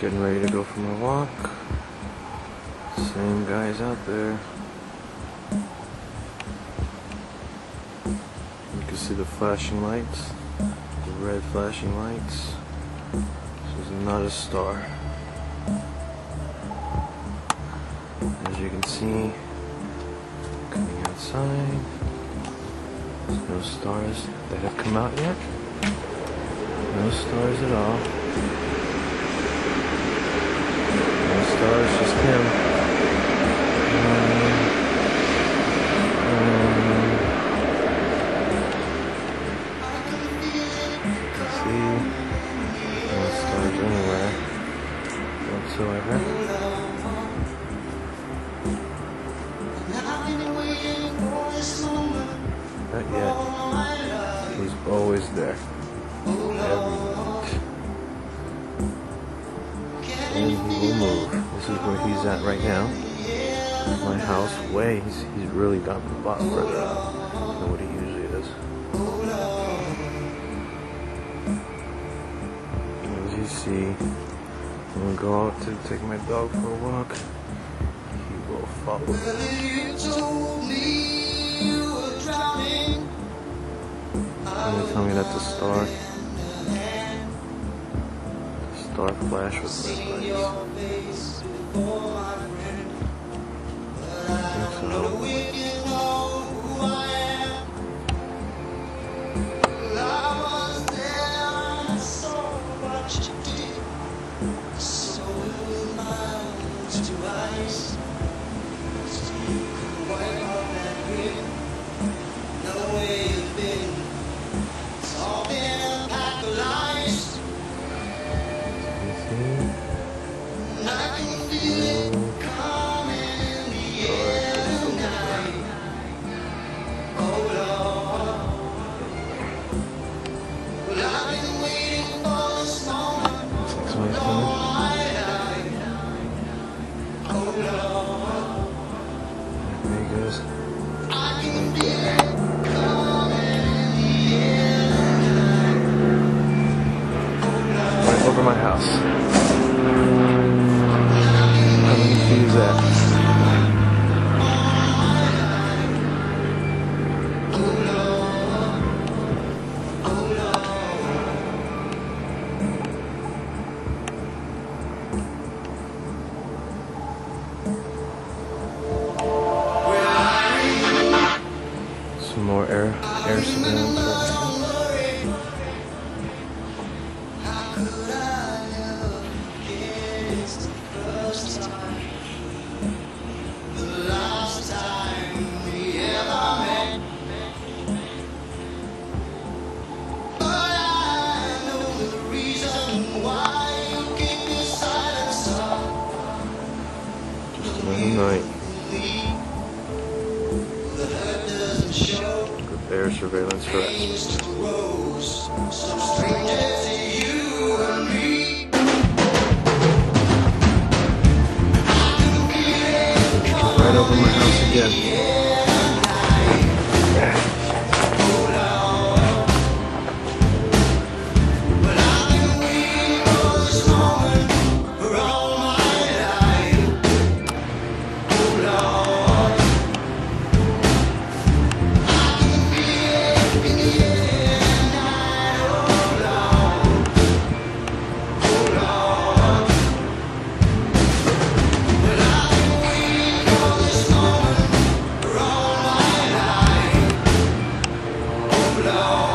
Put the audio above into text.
Getting ready to go for my walk. Same guys out there. You can see the flashing lights, the red flashing lights. This is not a star. As you can see, coming outside, there's no stars that have come out yet. No stars at all. No stars, just him. Anywhere whatsoever. Not yet. He's always there. Every night. And he will move. This is where he's at right now. My house, way he's he's really gotten a lot further than what he usually is. As you see, I'm gonna go out to take my dog for a walk. He will follow. Can you tell me that's a star? Star flash with red lights. I think so. You Some more air air surveillance. Night. Air surveillance harassment. Right over my house again. 아.